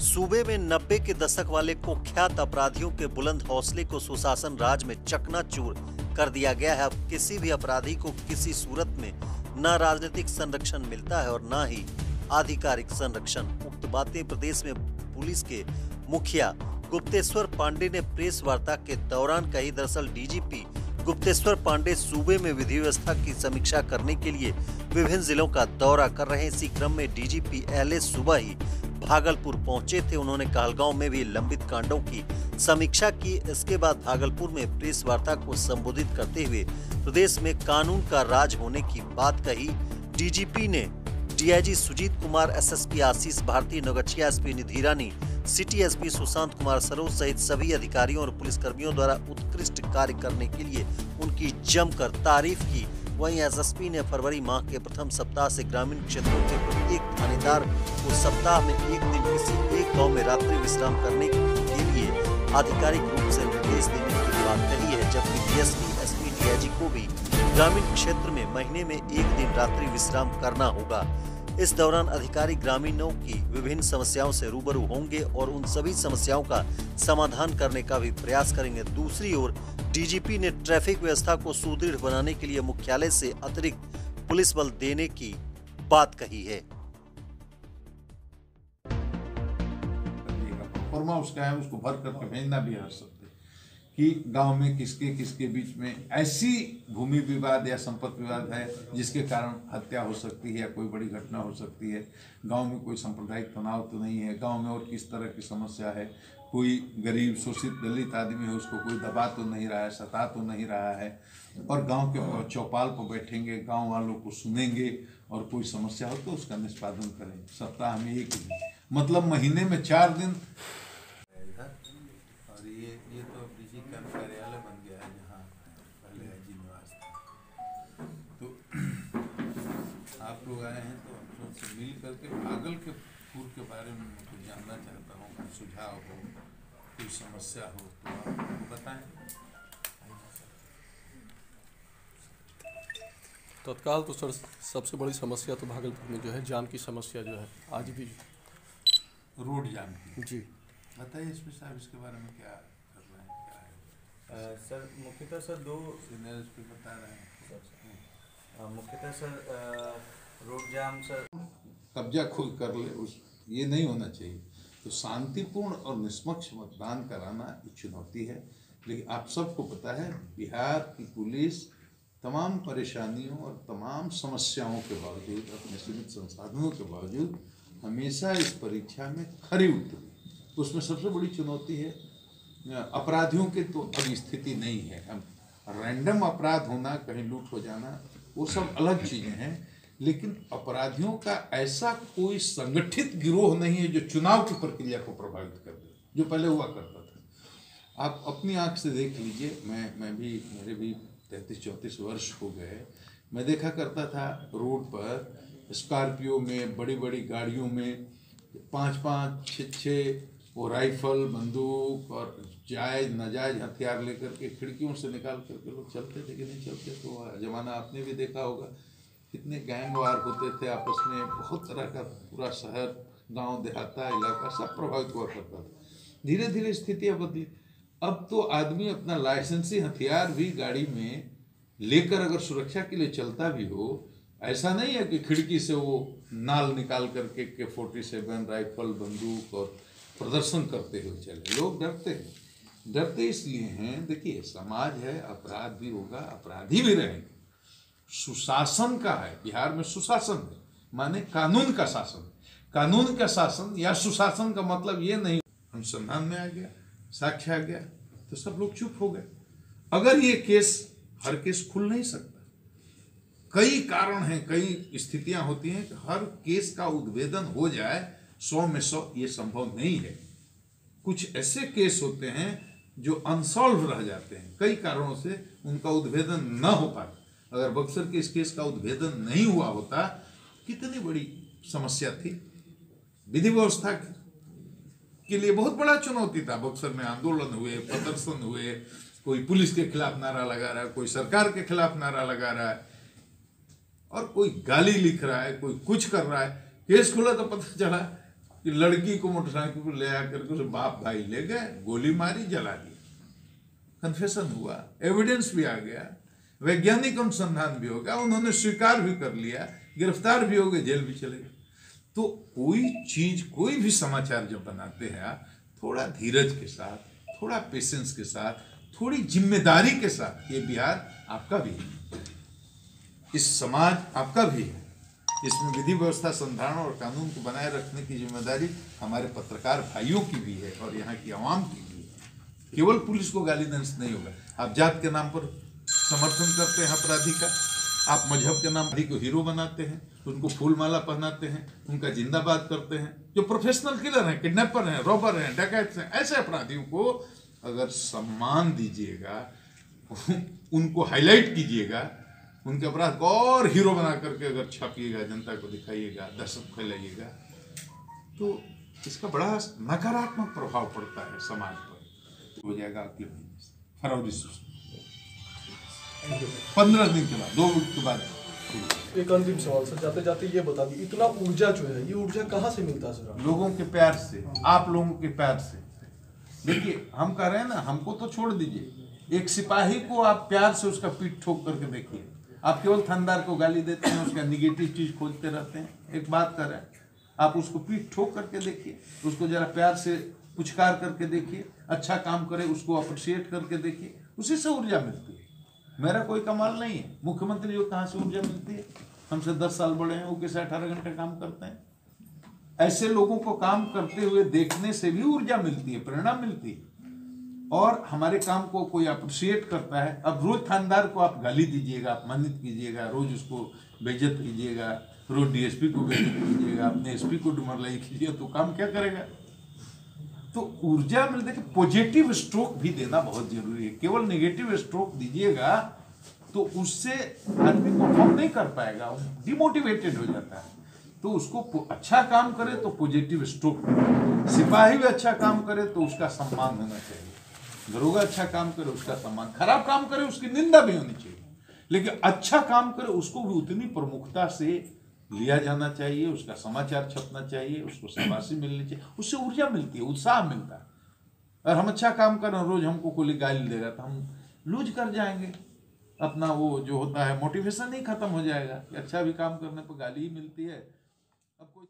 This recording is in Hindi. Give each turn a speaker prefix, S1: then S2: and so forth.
S1: सूबे में नब्बे के दशक वाले कुख्यात अपराधियों के बुलंद हौसले को सुशासन राज में चकनाचूर कर दिया गया है। अब किसी भी अपराधी को किसी सूरत में न राजनीतिक संरक्षण मिलता है और न ही आधिकारिक संरक्षण। उक्त बातें प्रदेश में पुलिस के मुखिया गुप्तेश्वर पांडे ने प्रेस वार्ता के दौरान कही। दरअसल डीजीपी गुप्तेश्वर पांडे सूबे में विधि व्यवस्था की समीक्षा करने के लिए विभिन्न जिलों का दौरा कर रहे इसी क्रम में डीजीपी एहले सुबह ही भागलपुर पहुँचे थे। उन्होंने कहलगांव में भी लंबित कांडों की समीक्षा की। इसके बाद भागलपुर में प्रेस वार्ता को संबोधित करते हुए प्रदेश में कानून का राज होने की बात कही। डीजीपी ने DIG Sujit Kumar, SSP Ashish Bharti Nagarchiya SP Nidhi Rani city SP Sushant Kumar Saroj सहित सभी अधिकारियों और पुलिसकर्मियों द्वारा उत्कृष्ट कार्य करने के लिए उनकी जमकर तारीफ़ की। वहीं एसएसपी ने फरवरी माह के प्रथम सप्ताह से ग्रामीण क्षेत्रों के प्रत्येक थानेदार को सप्ताह में एक दिन किसी एक गाँव में रात्रि विश्राम करने के लिए आधिकारिक रूप से निर्देश देने की बात कही है, जबकि डीएसपी, एसपी, डीआईजी को भी ग्रामीण क्षेत्र में महीने में एक दिन रात्रि विश्राम करना होगा। इस दौरान अधिकारी ग्रामीणों की विभिन्न समस्याओं से रूबरू होंगे और उन सभी समस्याओं का समाधान करने का भी प्रयास करेंगे। दूसरी ओर, डीजीपी ने ट्रैफ़िक व्यवस्था को सुदृढ़ बनाने के लिए मुख्यालय से अतिरिक्त पुलिस बल देने की बात कही है।
S2: फॉर्मा उसका है, उसको भर करके भेजना भी सकते कि गाँव में किसके किसके बीच में ऐसी भूमि विवाद या संपत्ति विवाद है जिसके कारण हत्या हो सकती है या कोई बड़ी घटना हो सकती है। गाँव में कोई सांप्रदायिक तनाव तो नहीं है। गाँव में और किस तरह की समस्या है? कोई गरीब, शोषित, दलित आदमी है, उसको कोई दबा तो नहीं रहा है, सता तो नहीं रहा है। और गाँव के चौपाल पर बैठेंगे, गाँव वालों को सुनेंगे और कोई समस्या हो तो उसका निष्पादन करें। सप्ताह में एक मतलब महीने में चार दिन। और ये ये तो कार्यालय बन गया है जहाँ पहले निवास था। तो आप लोग आए हैं तो हम लोग से मिल करके भागल के पुर के बारे में मैं कुछ जानना चाहता हूँ कोई सुझाव हो कोई समस्या हो तो आप बताएँ।
S3: तत्काल तो सर सबसे बड़ी समस्या तो भागलपुर में जो है जाम की समस्या जो है आज भी
S2: रोड जाम की।
S3: जी।
S2: बताइए एस साहब इसके बारे में क्या कर रहे हैं क्या है?
S4: सर मुख्यतः सर दो
S2: सीनियर एस पी बता रहे हैं।
S4: मुख्यतः सर रोड जाम सर।
S2: कब्जा खुद कर ले उस ये नहीं होना चाहिए। तो शांतिपूर्ण और निष्पक्ष मतदान कराना एक चुनौती है। लेकिन आप सबको पता है बिहार की पुलिस तमाम परेशानियों और तमाम समस्याओं के बावजूद अपने सीमित संसाधनों के बावजूद हमेशा इस परीक्षा में खरी उतरी। उसमें सबसे बड़ी चुनौती है, अपराधियों के तो अभी स्थिति नहीं है। हम रैंडम अपराध होना, कहीं लूट हो जाना, वो सब अलग चीज़ें हैं, लेकिन अपराधियों का ऐसा कोई संगठित गिरोह नहीं है जो चुनाव की प्रक्रिया को प्रभावित कर दे, जो पहले हुआ करता था। आप अपनी आँख से देख लीजिए, मैं मैं भी, मेरे भी तैंतीस चौंतीस वर्ष हो गए। मैं देखा करता था रोड पर स्कॉर्पियो में बड़ी बड़ी गाड़ियों में पाँच पाँच छः छः वो राइफल, बंदूक और जायज़, नाजायज हथियार लेकर के खिड़कियों से निकाल करके लोग चलते थे कि नहीं चलते? तो जमाना आपने भी देखा होगा। कितने गैंग वार होते थे आपस में। बहुत तरह का पूरा शहर, गाँव, देहाता, इलाका सब प्रभावित हुआ करता था। धीरे धीरे स्थितियाँ बदली। अब तो आदमी अपना लाइसेंसी हथियार भी गाड़ी में लेकर अगर सुरक्षा के लिए चलता भी हो, ऐसा नहीं है कि खिड़की से वो नाल निकाल करके के फोर्टी सेवन, राइफल, बंदूक और प्रदर्शन करते हुए चले। लोग डरते हैं। डरते इसलिए हैं, देखिए, समाज है, अपराध भी होगा, अपराधी भी रहेंगे। सुशासन का है। बिहार में सुशासन है। माने कानून का शासन। कानून का शासन या सुशासन का मतलब ये नहीं, अनुसंधान में आ गया, साक्ष्य आ गया तो सब लोग चुप हो गए। अगर ये केस, हर केस खुल नहीं सकता। कई कारण हैं, कई स्थितियाँ होती हैं कि हर केस का उद्भेदन हो जाए सौ में सौ ये संभव नहीं है। कुछ ऐसे केस होते हैं जो अनसॉल्व रह जाते हैं। कई कारणों से उनका उद्भेदन न हो पाता। अगर बक्सर के इस केस का उद्भेदन नहीं हुआ होता, कितनी बड़ी समस्या थी। विधि व्यवस्था के लिए बहुत बड़ा चुनौती था। बक्सर में आंदोलन हुए, प्रदर्शन हुए, कोई पुलिस के खिलाफ नारा लगा रहा है कोई सरकार के खिलाफ नारा लगा रहा है, और कोई गाली लिख रहा है, कोई कुछ कर रहा है। केस खुला तो पता चला कि लड़की को मोटरसाइकिल पर ले आकर के उसे बाप भाई ले गए, गोली मारी, जला दी। कन्फेशन हुआ। एविडेंस भी आ गया। वैज्ञानिक अनुसंधान भी हो गया। उन्होंने स्वीकार भी कर लिया। गिरफ़्तार भी हो गए, जेल भी चले गए। तो कोई चीज़, कोई भी समाचार जब बनाते हैं आप थोड़ा धीरज के साथ, थोड़ा पेशेंस के साथ, थोड़ी ज़िम्मेदारी के साथ, ये बिहार आपका भी है। इस समाज आपका भी है। इसमें विधि व्यवस्था, संधारण और कानून को बनाए रखने की ज़िम्मेदारी हमारे पत्रकार भाइयों की भी है और यहाँ की आवाम की भी है। केवल पुलिस को गाली देने से नहीं होगा। आप जात के नाम पर समर्थन करते हैं अपराधी का। आप मज़हब के नाम अपराधी को हीरो बनाते हैं, उनको फूल माला पहनाते हैं, उनका जिंदाबाद करते हैं। जो प्रोफेशनल किलर हैं किडनैपर हैं रॉबर हैं, डकैत हैं, ऐसे अपराधियों को अगर सम्मान दीजिएगा, उनको हाईलाइट कीजिएगा उनके अपराध को और हीरो बना करके अगर छापिएगा जनता को दिखाइएगा दर्शक फैलाइएगा तो इसका बड़ा नकारात्मक प्रभाव पड़ता है समाज पर। हो जाएगा अगले महीने से फरवरी से पंद्रह दिन के बाद दो वीक के बाद।
S3: एक अंतिम सवाल सर जाते जाते ये बता दी इतना ऊर्जा जो है ये ऊर्जा कहाँ से मिलता है सर
S2: लोगों के प्यार से आप लोगों के प्यार से। देखिए हम कह रहे हैं ना हमको तो छोड़ दीजिए। एक सिपाही को आप प्यार से उसका पीठ ठोक करके देखिए। आप केवल थानदार को गाली देते हैं, उसका निगेटिव चीज़ खोजते रहते हैं। एक बात कर रहे हैं आप उसको पीठ ठोक करके देखिए, उसको जरा प्यार से पुचकार करके देखिए अच्छा काम करे, उसको अप्रिशिएट करके देखिए, उसी से ऊर्जा मिलती है। मेरा कोई कमाल नहीं है। मुख्यमंत्री को कहाँ से ऊर्जा मिलती है? हमसे दस साल बड़े हैं वो कैसे अठारह घंटे काम करते हैं। ऐसे लोगों को काम करते हुए देखने से भी ऊर्जा मिलती है, प्रेरणा मिलती है। और हमारे काम को कोई अप्रिशिएट करता है, अब रोज थानदार को आप गाली दीजिएगा अपमानित कीजिएगा, रोज उसको बेजत कीजिएगा, रोज डीएसपी को बेजत कीजिएगा, अपने एसपी को डुमरलाई कीजिएगा तो काम क्या करेगा? तो ऊर्जा मिल, देखिए पॉजिटिव स्ट्रोक भी देना बहुत ज़रूरी है। केवल नेगेटिव स्ट्रोक दीजिएगा तो उससे आदमी परफॉर्म नहीं कर पाएगा डिमोटिवेटेड हो जाता है। तो उसको अच्छा काम करे तो पॉजिटिव स्ट्रोक सिपाही भी अच्छा काम करे तो उसका सम्मान होना चाहिए। दरोगा अच्छा काम करे, उसका सम्मान। खराब काम करे, उसकी निंदा भी होनी चाहिए। लेकिन अच्छा काम करे, उसको भी उतनी प्रमुखता से लिया जाना चाहिए, उसका समाचार छपना चाहिए, उसको शाबाशी मिलनी चाहिए। उससे ऊर्जा मिलती है, उत्साह मिलता है। और हम अच्छा काम कर रहे रोज हमको कोई गाली दे रहा तो हम लूज कर जाएँगे। अपना वो जो होता है मोटिवेशन ही खत्म हो जाएगा कि अच्छा भी काम करने पर गाली ही मिलती है। अब कोई